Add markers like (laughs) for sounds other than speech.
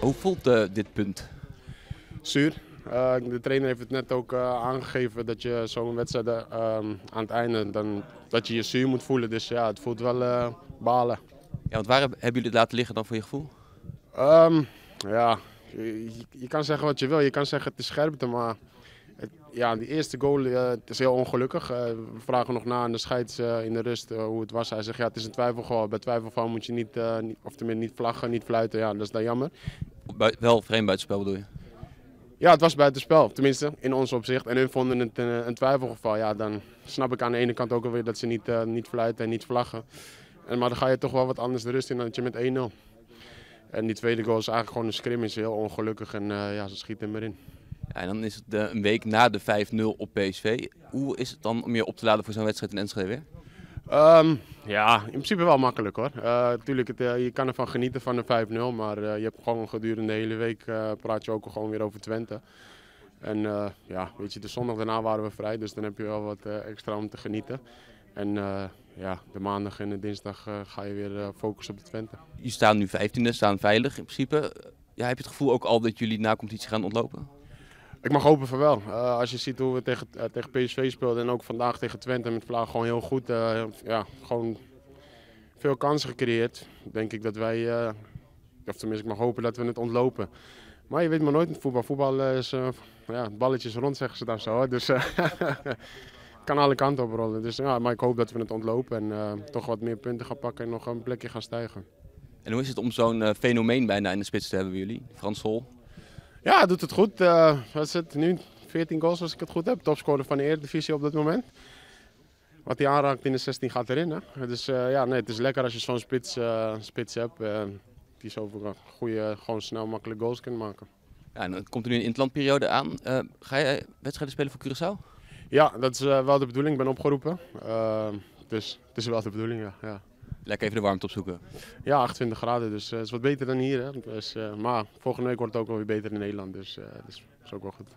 Hoe voelt uh, dit punt? Zuur. Uh, de trainer heeft het net ook uh, aangegeven dat je zo'n wedstrijd aan het einde dan, dat je je zuur moet voelen. Dus ja, het voelt wel balen. Ja, want waar hebben jullie het laten liggen dan voor je gevoel? Um, ja, je, je, kan zeggen wat je wil. Je kan zeggen het is scherpte, maar ja, die eerste goal uh, het is heel ongelukkig. Uh, we vragen nog na aan de scheids uh, in de rust hoe het was. Hij zegt ja, het is een twijfelgeval. Bij twijfelgeval moet je niet, niet, of tenminste niet vlaggen, niet fluiten. Ja, dat is dan jammer. Bui wel vreemd buitenspel bedoel je? Ja, het was buitenspel. Tenminste, in ons opzicht. En hun vonden het een, een twijfelgeval. Ja, dan snap ik aan de ene kant ook alweer dat ze niet, niet fluiten en niet vlaggen. En, maar dan ga je toch wel wat anders de rust in dan dat je met 1-0. En die tweede goal is eigenlijk gewoon een scrimmage, heel ongelukkig. En ja, ze schieten hem erin. Ja, en dan is het uh, een week na de 5-0 op PSV. Hoe is het dan om je op te laden voor zo'n wedstrijd in Enschede weer? Um, ja, in principe wel makkelijk hoor. Natuurlijk, uh, je kan ervan genieten van een 5-0. Maar je hebt gewoon gedurende de hele week praat je ook gewoon weer over Twente. En ja, weet je, de zondag daarna waren we vrij. Dus dan heb je wel wat extra om te genieten. En ja, de maandag en de dinsdag ga je weer focussen op de Twente. Je staan nu 15e, staan veilig in principe. Ja, heb je het gevoel ook al dat jullie na competitie gaan ontlopen? Ik mag hopen van wel. Uh, als je ziet hoe we tegen, tegen PSV speelden en ook vandaag tegen Twente met Vlaag gewoon heel goed. ja, gewoon veel kansen gecreëerd. Denk ik dat wij, of tenminste ik mag hopen dat we het ontlopen. Maar je weet maar nooit met voetbal. Voetbal is, ja, balletjes rond zeggen ze dan zo. Dus (laughs) kan alle kanten oprollen. Dus ja, maar ik hoop dat we het ontlopen en toch wat meer punten gaan pakken en nog een plekje gaan stijgen. En hoe is het om zo'n fenomeen bijna in de spits te hebben bij jullie, Frans Hol? Ja, doet het goed. Uh, wat is het nu? 14 goals als ik het goed heb. Topscorer van de Eredivisie op dit moment. Wat hij aanraakt in de 16 gaat erin. Hè? Dus ja, nee, het is lekker als je zo'n spits, spits hebt. die zoveel goede, gewoon snel, makkelijk goals kan maken. Ja, en dan komt er nu een interlandperiode aan. ga je wedstrijden spelen voor Curaçao? Ja, dat is wel de bedoeling. Ik ben opgeroepen. Dus het is wel de bedoeling, ja. ja. Lekker even de warmte opzoeken. Ja, 28 graden, dus het uh, is wat beter dan hier. Hè. Dus, maar volgende week wordt het ook wel weer beter in Nederland, dus dat is ook wel goed.